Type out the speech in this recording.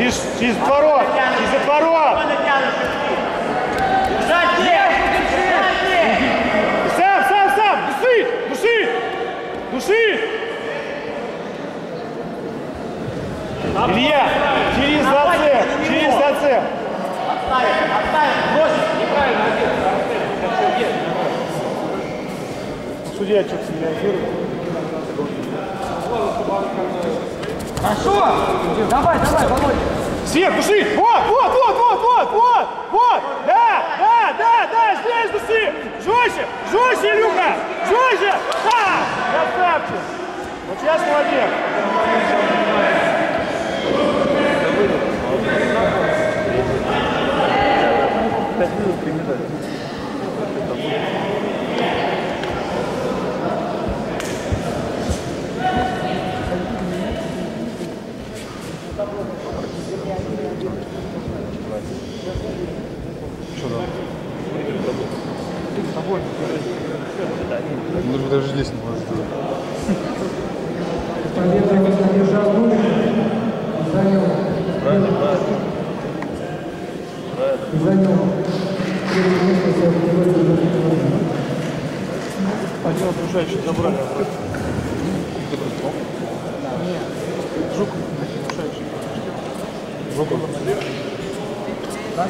через. Через, отворот, через отворот. Сам, сам, сам, души, души, души. Илья, через зацеп, через зацеп. Отставить, отставить, бросить. Неправильно. Судья что-то не Хорошо! Давай, давай, Володя! Свет, души! Вот, вот, вот, вот, вот, вот, вот! Да, да, да, да, здесь души! Жестче, жестче, Илюха! Жестче! Да! Красавчик! Вот сейчас молодец! Ну, даже здесь не может занял, Правильно, правильно. до пяти Один окружающий забрали обратно. Vamos lá.